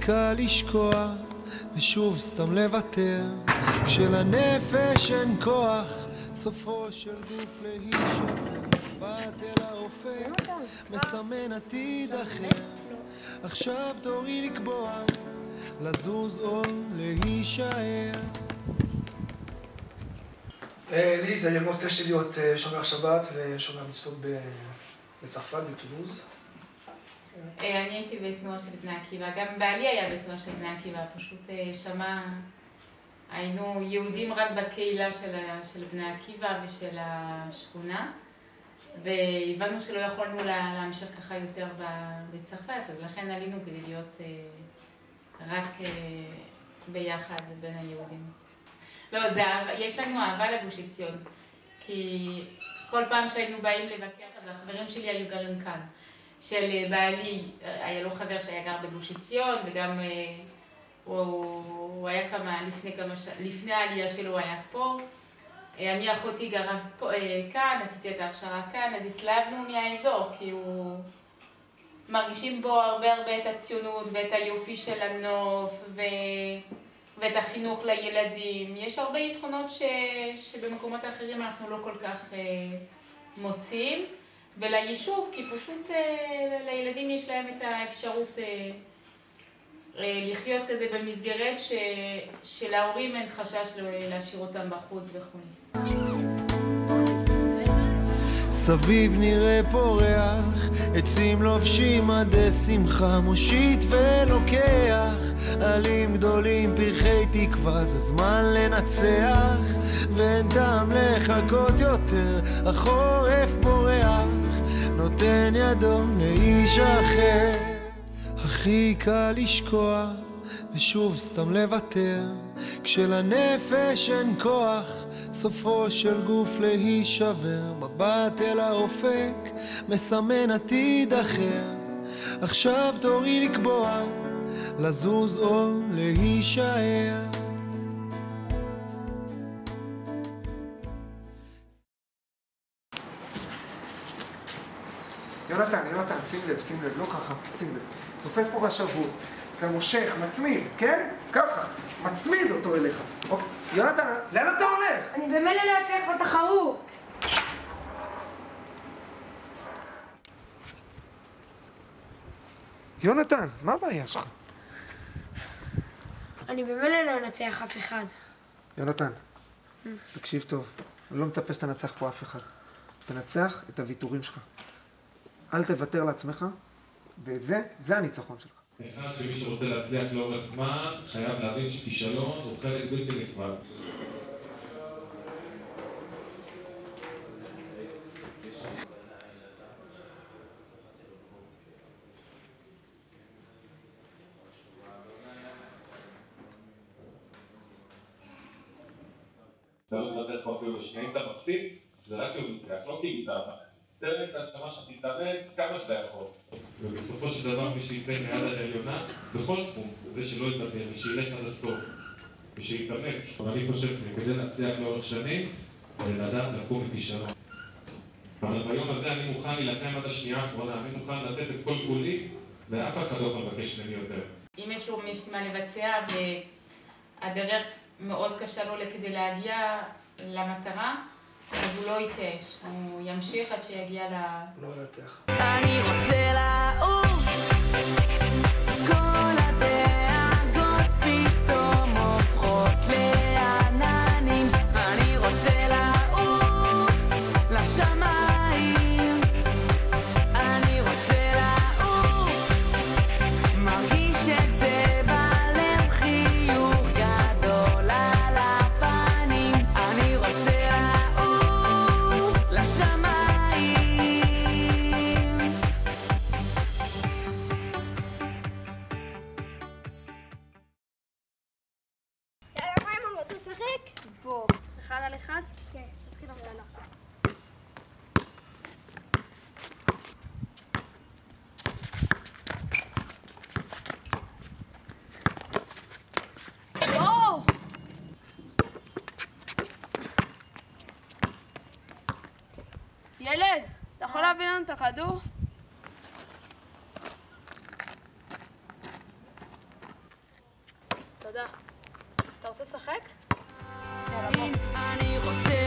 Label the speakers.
Speaker 1: קל לשקוע ושוב סתם לוותר. כשלנפש אין כוח סופו של גוף להישבר בת אל האופק מסמן עתיד אחר. עכשיו תורי לקבוע לזוז או להישאר.
Speaker 2: אה, לי זה היה מאוד קשה להיות אה, שומר שבת ושומר מצוות בצרפת, בטולוז.
Speaker 3: אה, אני הייתי בתנועה של בני עקיבא, גם בעלי היה בתנועה של בני עקיבא, פשוט שמה היינו יהודים רק בקהילה של, של בני עקיבא ושל השכונה, והבנו שלא יכולנו להמשיך ככה יותר בצרפת, אז לכן עלינו כדי להיות רק ביחד בין היהודים. לא, זה יש לנו אהבה לגוש עציון. כי כל פעם שהיינו באים לבקר, אז החברים שלי היו גרים כאן. של אה, בעלי, אה, היה לו חבר שהיה גר בגוש עציון, וגם אה, הוא, הוא היה כמה, לפני כמה. לפני העלייה שלו הוא היה פה. אני אחותי גרה פה, כאן, עשיתי את ההכשרה כאן, אז התלהבנו מהאזור, כי הוא... מרגישים בו הרבה הרבה את הציונות ואת היופי של הנוף, ו... ואת החינוך לילדים. יש הרבה יתרונות ש... שבמקומות האחרים אנחנו לא כל כך אה, מוצאים. וליישוב, כי פשוט אה, לילדים יש להם את האפשרות אה, אה, לחיות כזה במסגרת ש... שלהורים אין חשש להשאיר אותם בחוץ וכו'.
Speaker 1: סביב נראה פורח, עצים לובשים עדי שמחה, מושיט ולוקח, עלים גדולים פרחי תקווה, זה זמן לנצח, ואין טעם לחכות יותר, החורף בורח, נותן ידו לאיש אחר. הכי קל לשקוע, ושוב סתם לוותר, כשלנפש אין כוח, סופו של גוף להישבר, מבט אל האופק, מסמן עתיד אחר. עכשיו תורי לקבוע, לזוז או להישאר.
Speaker 4: יונתן, יונתן, שים לב, שים לב, לא ככה, שים לב. תופס פה בשבוע, אתה מושך, מצמיד, כן? ככה, מצמיד אותו אליך. אוקיי. יונתן, לאן אתה הולך?
Speaker 5: אני במילא לא אצליח בתחרות.
Speaker 4: יונתן, מה הבעיה שלך?
Speaker 5: אני במילא לא אנצח אף אחד.
Speaker 4: יונתן, תקשיב טוב, אני לא מצפה שתנצח פה אף אחד. תנצח את הוויתורים שלך. אל תוותר לעצמך, ואת זה, זה הניצחון שלך.
Speaker 6: אחד, שמי שרוצה להצליח לאורך זמן, חייב להבין שכישלון הוא חלק בלתי נפרד. אתה לא תוותר פה אפילו לשני, אתה מפסיד, זה רק כי הוא ניצח, לא כי ויתרת. תן את הנשמה שתתאמץ כמה שאתה יכול. ובסופו של דבר מי שייתן ליד העליונה, בכל תחום, זה שלא יתאמן, ושילך עד הסוף, ושיתאמץ. אבל אני חושב שכדי להצליח לאורך שנים, זה לדעת לקום מכישלון. אבל ביום הזה אני מוכן להילחם עד השנייה האחרונה, אני מוכן לתת את כל כולי, ואף אחד לא יכול לבקש ממני יותר.
Speaker 3: אם יש לו משימה לבצע, והדרך מאוד קשה לו כדי להגיע למטרה, אז הוא לא יתייאש, הוא ימשיך עד שיגיע ל...
Speaker 2: לא ינתח.
Speaker 7: אני רוצה
Speaker 5: אחד? כן, נתחיל יאללה. וואו! ילד, אתה יכול להביא לנו את הכדור? רוצה לשחק?
Speaker 7: אני רוצה melted.